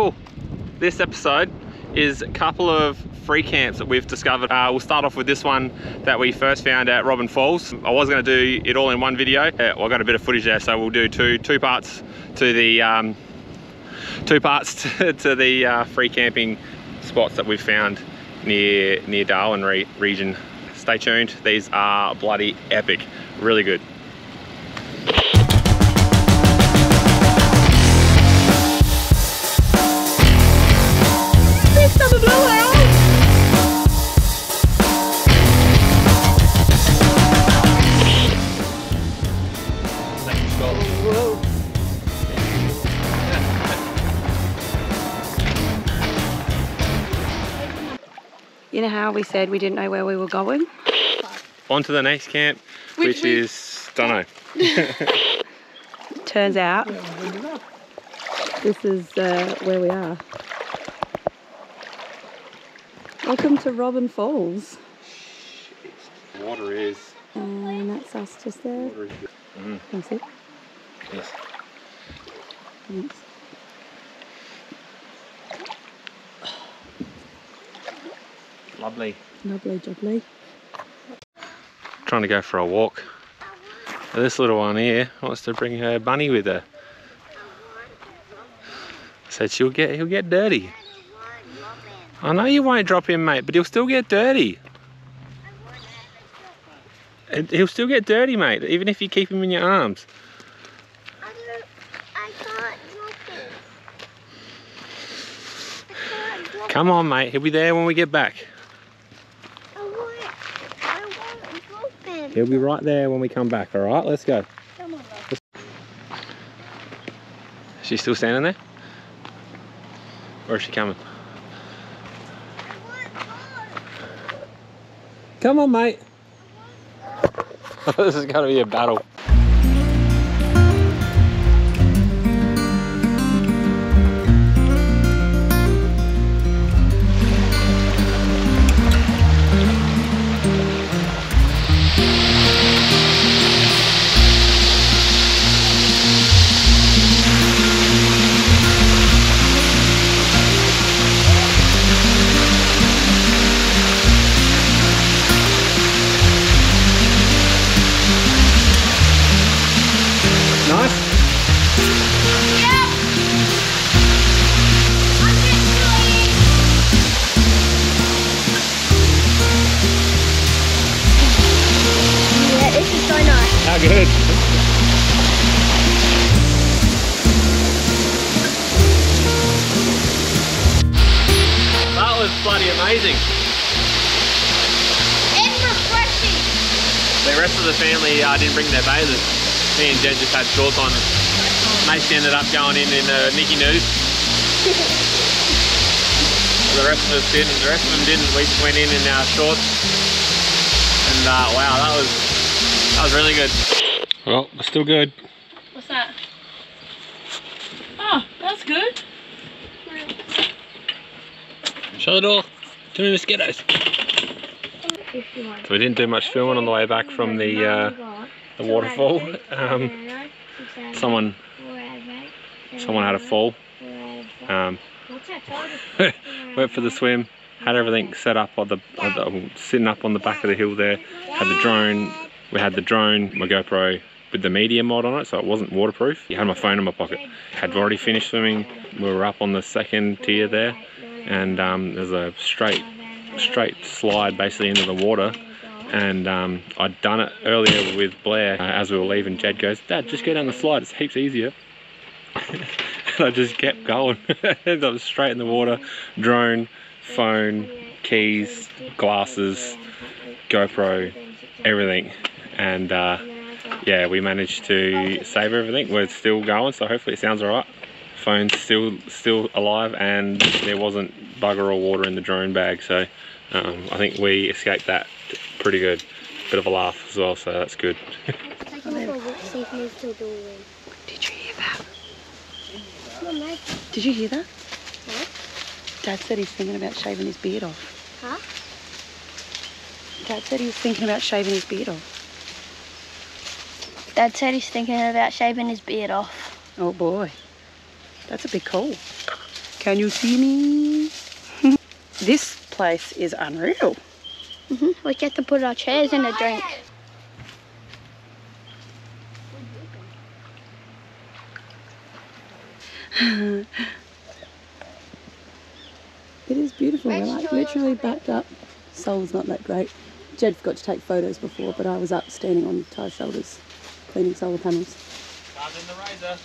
people, this episode is a couple of free camps that we've discovered. Uh, we'll start off with this one that we first found at Robin Falls. I was going to do it all in one video. Uh, well, I got a bit of footage there, so we'll do two two parts to the um, two parts to, to the uh, free camping spots that we've found near near Darwin re region. Stay tuned. These are bloody epic. Really good. You how we said we didn't know where we were going? On to the next camp, Which which, we- is dunno. Turns out this is uh, where we are. Welcome to Robin Falls. Water is. And that's us just there. Water is good. Mm, That's it. yes. Thanks. Lovely. Lovely jubbly. Trying to go for a walk. This little one here wants to bring her bunny with her. Said she'll get he'll get dirty. I know you won't drop him, mate, but he'll still get dirty. He'll still get dirty, mate, even if you keep him in your arms. I don't, I can't drop it. I can't drop Come on, mate, he'll be there when we get back. I want, I want drop it. He'll be right there when we come back, alright? Let's go. Come on, love. She's still standing there? Or is she coming? I want more. Come on, mate. this is going to be a battle. Rest of the family uh, didn't bring their bathers. Me and Jed just had shorts on. Mates ended up going in in uh, Nicky News. the rest of us didn't. The rest of them didn't. We just went in in our shorts. And uh, wow, that was that was really good. Well, we're still good. What's that? Oh, that's good. Shut the door. Too many mosquitoes. So we didn't do much filming on the way back from the uh, the waterfall. Um, someone someone had a fall. Um, went for the swim. Had everything set up on the, on the sitting up on the back of the hill there. Had the drone. We had the drone, my GoPro with the media mod on it, so it wasn't waterproof. I had my phone in my pocket. Had already finished swimming. We were up on the second tier there, and um, there's a straight straight slide basically into the water. And um, I'd done it earlier with Blair uh, as we were leaving. Jed goes, Dad, just go down the slide. It's heaps easier. and I just kept going. Ended up straight in the water. Drone, phone, keys, glasses, GoPro, everything. And uh, yeah, we managed to save everything. We're still going, so hopefully it sounds alright. Phone's still still alive, and there wasn't bugger or water in the drone bag, so um, I think we escaped that pretty good. Bit of a laugh as well, so that's good. Did you hear that? Did you hear that? What? Dad said he's thinking about shaving his beard off. Huh? Dad said he was thinking about shaving his beard off. Dad said he's thinking about shaving his beard off. Oh boy. That's a big call. Can you see me? this place is unreal. hmm We get to put our chairs in a drink. It is beautiful. We're like literally backed up. Soul's not that great. Jed forgot to take photos before, but I was up standing on Ty's shoulders, cleaning solar panels. Charging the razor.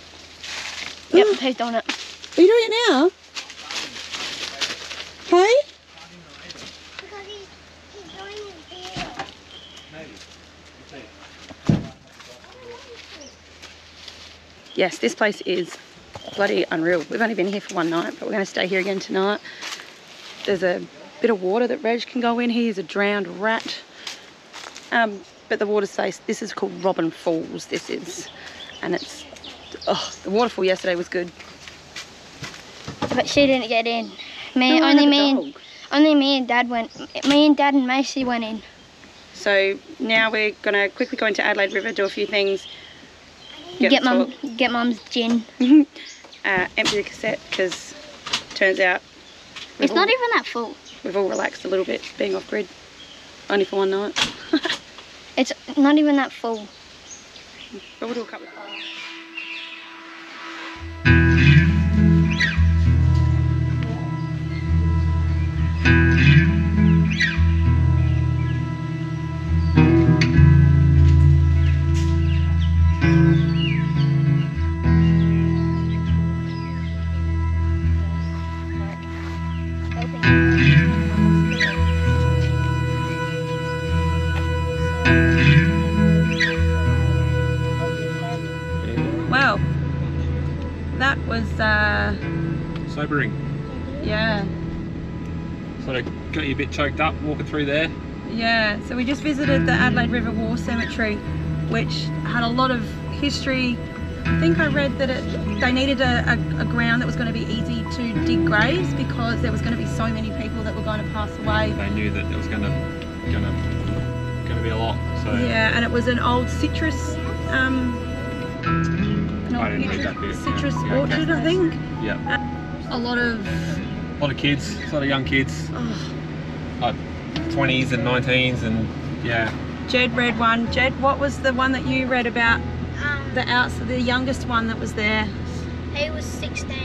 Yep, he's doing it. Are you doing it now? Hey? Because he's, he's doing it here. Yes, this place is bloody unreal. We've only been here for one night, but we're going to stay here again tonight. There's a bit of water that Reg can go in. He's a drowned rat. Um, but the water safe. This is called Robin Falls, this is. And it's, oh, the waterfall yesterday was good. But she didn't get in. Me, No, only me, and, only me and Dad went. Me and Dad and Macy went in. So now we're going to quickly go into Adelaide River, do a few things. Get, the mum, get mum's gin. uh, empty the cassette because turns out It's all, not even that full. we've all relaxed a little bit being off grid. Only for one night. It's not even that full. But we'll do a couple of was, uh, Sobering. yeah, Sort of got you a bit choked up walking through there. yeah. So we just visited the Adelaide River War Cemetery, which had a lot of history. I think I read that it, they needed a, a, a ground that was going to be easy to dig graves because there was going to be so many people that were going to pass away. They knew that it was gonna gonna gonna be a lot. So Yeah, and it was an old citrus, um, an I didn't read that bit, citrus yeah. Yeah, orchard, I think. yeah, A lot of, a lot of kids, a lot of young kids, oh, like 20s and 19s, and yeah, Jed read one. Jed, what was the one that you read about? Um, The outs, the youngest one that was there. he was 16.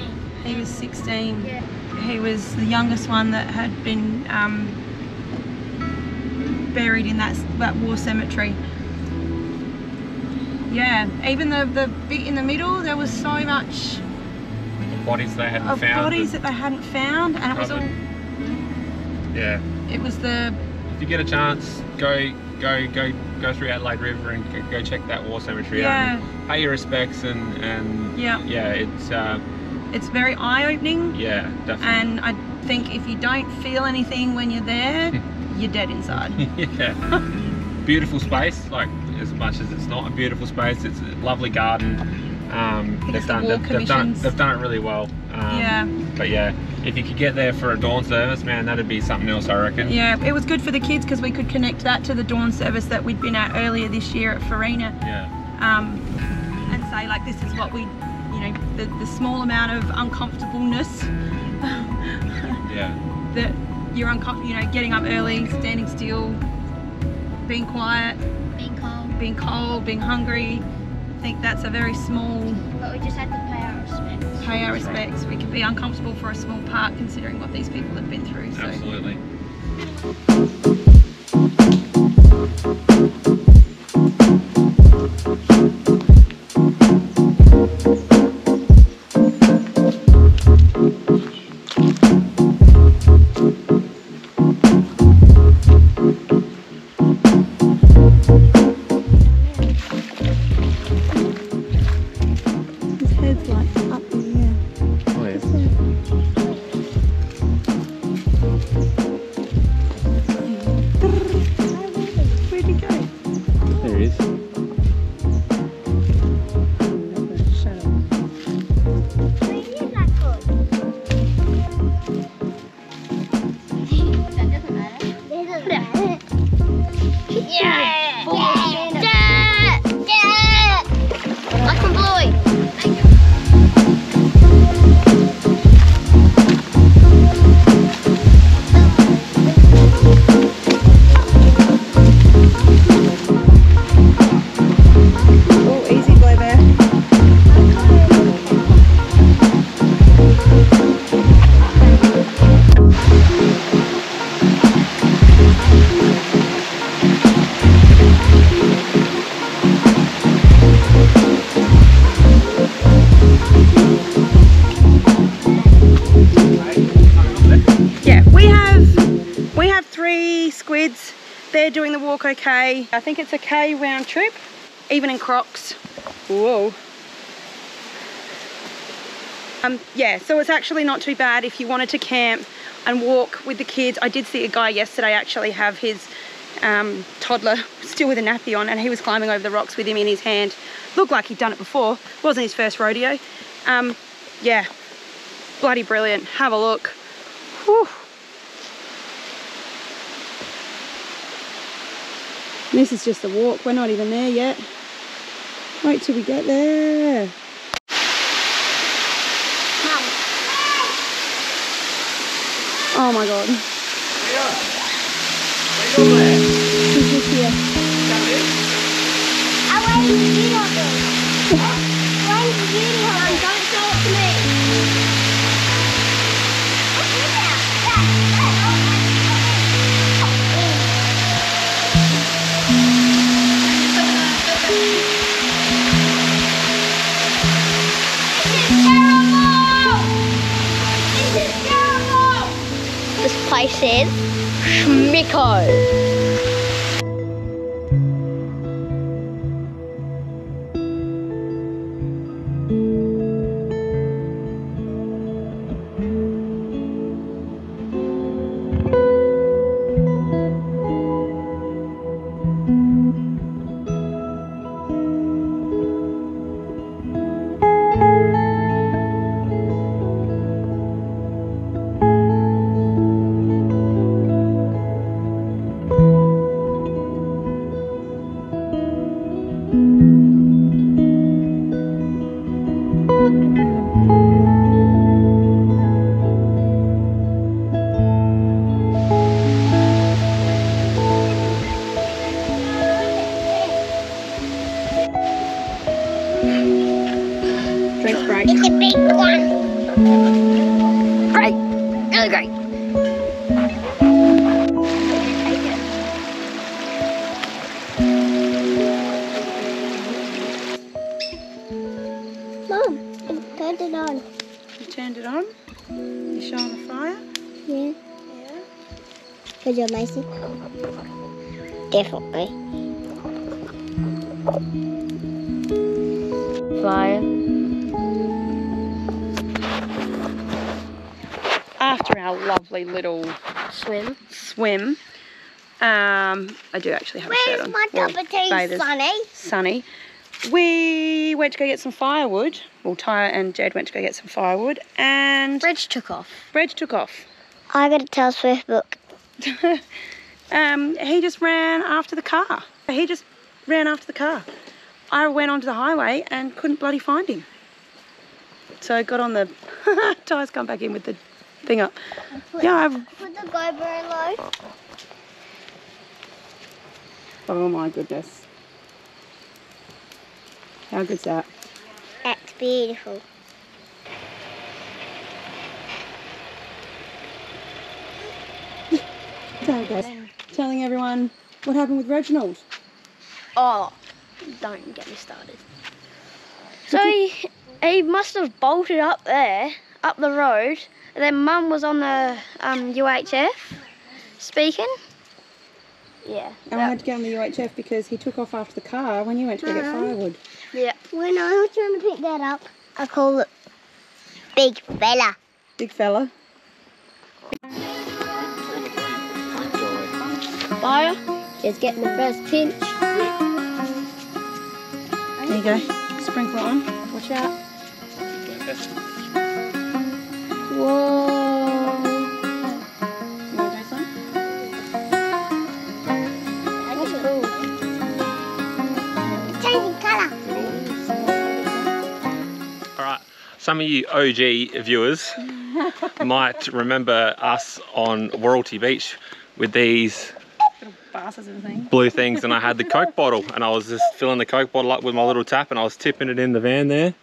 He was 16. Yeah. He was the youngest one that had been um, buried in that that war cemetery. Yeah, even the the bit in the middle, there was so much bodies they hadn't of found. bodies that they hadn't found, and it was all. Yeah, It was the if you get a chance, go go go go through Adelaide River and go, go check that war cemetery yeah, out. Pay your respects and and yeah. yeah, it's uh, It's very eye-opening, yeah, definitely. and I think if you don't feel anything when you're there, you're dead inside. yeah. Beautiful space, like as much as it's not a beautiful space, it's a lovely garden. Um, they've the done they've, they've done they've done it really well. Um, Yeah. But yeah, if you could get there for a dawn service, man, that'd be something else, I reckon. Yeah, it was good for the kids because we could connect that to the dawn service that we'd been at earlier this year at Farina. Yeah. um, and say like this is what we, you know, the, the small amount of uncomfortableness Yeah. that you're uncomfortable, you know, getting up early, standing still, being quiet, Being cold. being hungry. I think that's a very small But we just had to pay our respects. pay our respects. We can be uncomfortable for a small part considering what these people have been through. So Absolutely. Kids. They're doing the walk okay. I think it's a K round trip, even in Crocs. Whoa. Um, yeah, so it's actually not too bad if you wanted to camp and walk with the kids. I did see a guy yesterday actually have his um, toddler still with a nappy on and he was climbing over the rocks with him in his hand. Looked like he'd done it before. Wasn't his first rodeo. Um, yeah, bloody brilliant. Have a look. Whew. This is just a walk. We're not even there yet. Wait till we get there. Oh my god. This place is Schmicko. Yeah. Yeah. Because you're amazing. Definitely. Fire. After our lovely little Swim. swim, um, I do actually have a shirt on. Where's on. my Well, cup of tea, bathers. Sonny? sunny. We went to go get some firewood. Well, Ty and Jed went to go get some firewood, and Bridge took off. Reg took off. I got a Taylor Swift book. um, he just ran after the car. He just ran after the car. I went onto the highway and couldn't bloody find him. So I got on the. tyres come back in with the thing up. Yeah, I've. Put the GoPro low. Oh my goodness. How good's that? That's beautiful. So, guys, telling everyone what happened with Reginald. Oh, don't get me started. So he, he must have bolted up there, up the road, and then Mum was on the um, UHF speaking. Yeah. And I had to get on the UHF because he took off after the car when you went to go get Uh-huh. firewood. Yeah. When I was trying to pick that up, I call it Big Fella. Big fella. Fire. Just getting the first pinch. There you go. Sprinkle it on. Watch out. Whoa. You want some? That's cool. Changing colour. Alright, some of you OG viewers might remember us on Wauraltee Beach with these And things. blue things and I had the Coke bottle and I was just filling the Coke bottle up with my little tap and I was tipping it in the van there.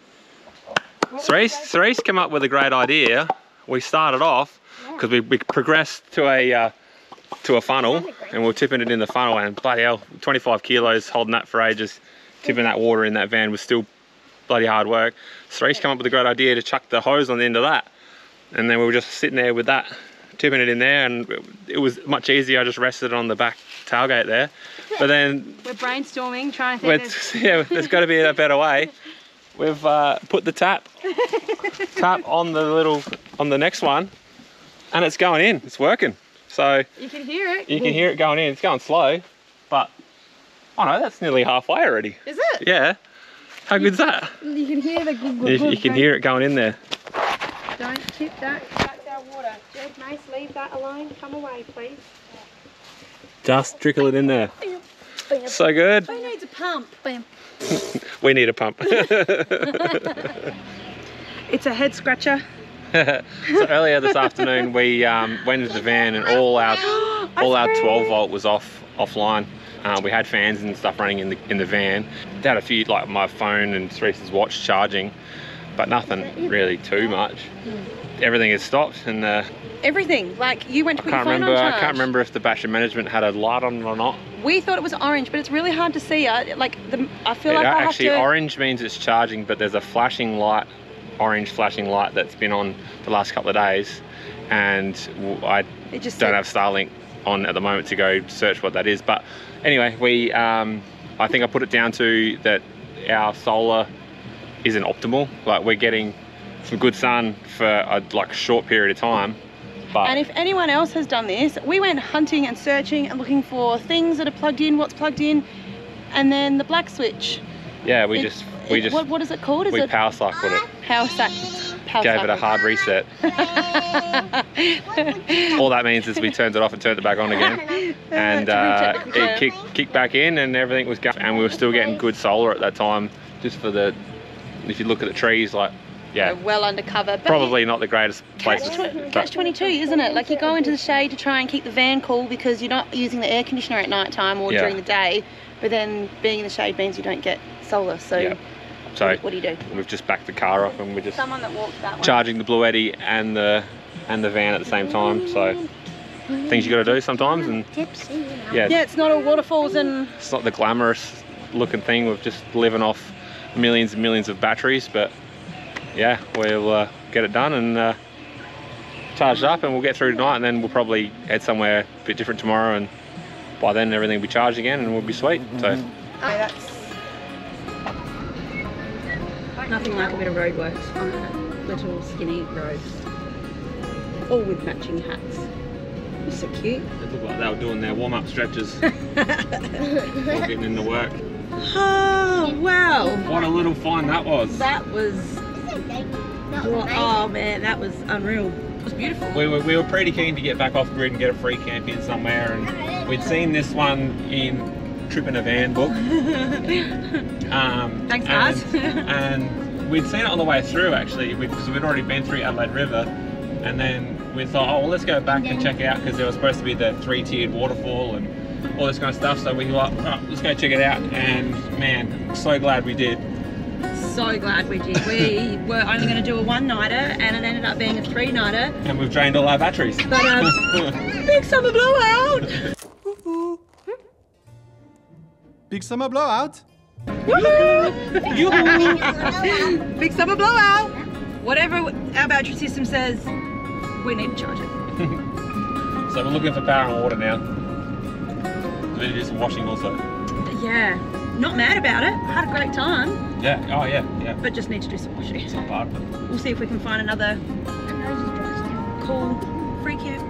Cerise, Cerise came up with a great idea. We started off because we, we progressed to a uh, to a funnel and we are tipping it in the funnel and bloody hell, 25 kilos holding that for ages, tipping that water in that van was still bloody hard work. Cerise came up with a great idea to chuck the hose on the end of that and then we were just sitting there with that tipping it in there, and it was much easier. I just rested it on the back tailgate there. But then, We're brainstorming, trying to think. yeah, there's got to be a better way. We've uh, put the tap tap on the little on the next one, and it's going in. It's working. So you can hear it. you can hear it going in. It's going slow, but oh no, that's nearly halfway already. Is it? Yeah. How good's that? You can hear the. You, you can hear it going in there. Don't tip that. That's our water. Jed, Mace, leave that alone. Come away, please. Just trickle it in there. So good. Who needs a pump? We need a pump. It's a head scratcher. so earlier this afternoon we um, went into the van and all our all our 12 volt was off offline. Uh, we had fans and stuff running in the in the van. They had a few like my phone and Teresa's watch charging, but nothing really too much. Everything has stopped and uh, Everything. Like you went to I can't remember. I can't remember if the battery management had a light on or not. We thought it was orange, but it's really hard to see. I, like the, I feel It- like I have actually, to. orange means it's charging, but there's a flashing light, orange flashing light that's been on the last couple of days, and I don't said- have Starlink on at the moment to go search what that is. But anyway, we um, I think I put it down to that our solar isn't optimal. Like we're getting some good sun for a like short period of time, but And if anyone else has done this, we went hunting and searching and looking for things that are plugged in, what's plugged in, and then the black switch. yeah, we It- just we it- just what, what is it called? Is we it power cycled it, power sack? Power gave it a hard reset. All that means is we turned it off and turned it back on again. and uh, To recheck the it kicked, kicked back in and everything was going and we were still getting good solar at that time just for the if you look at the trees like yeah well undercover. But probably not the greatest Catch, places tw- catch 22, isn't it? Like you go into the shade to try and keep the van cool because you're not using the air conditioner at night time or Yeah. during the day. But then being in the shade means you don't get solar. So Yeah. so what, do you do? we've just backed the car up and we're just Someone that walks that way. charging the Bluetti and the and the van at the same time so things you got to do sometimes and yeah, Yeah, it's not all waterfalls and it's not the glamorous looking thing we're just living off millions and millions of batteries but yeah we'll uh, get it done and uh, charge it up and we'll get through tonight and then we'll probably head somewhere a bit different tomorrow and by then everything will be charged again and we'll be sweet so that's nothing like a bit of roadworks on a little skinny road. All with matching hats. It's so cute. it looked like they were doing their warm-up stretches getting in the work Oh wow. what a little find that was That was oh man, that was unreal. It was beautiful. we were, we were pretty keen to get back off grid and get a free camp in somewhere and we'd seen this one in trip in a van book um, Thanks, and, guys. and we'd seen it on the way through actually because we'd already been through Adelaide River and then we thought oh well let's go back and check it out because there was supposed to be the three tiered waterfall and all this kind of stuff so we were like oh, let's go check it out and man so glad we did So glad we did. We were only going to do a one nighter and it ended up being a three nighter. and we've drained all our batteries But um, big summer blowout. Big summer blowout. Big summer blowout. Whatever our battery system says, we need to charge it. so we're looking for power and water now we need to do some washing also Yeah, not mad about it. Had a great time, yeah oh yeah yeah but just need to do some washing. it's not bad but We'll see if we can find another cool free camp.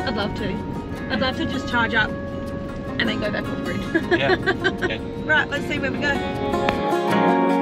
I'd love to. I'd love to just charge up and then go back off grid. yeah, yeah. right, let's see where we go.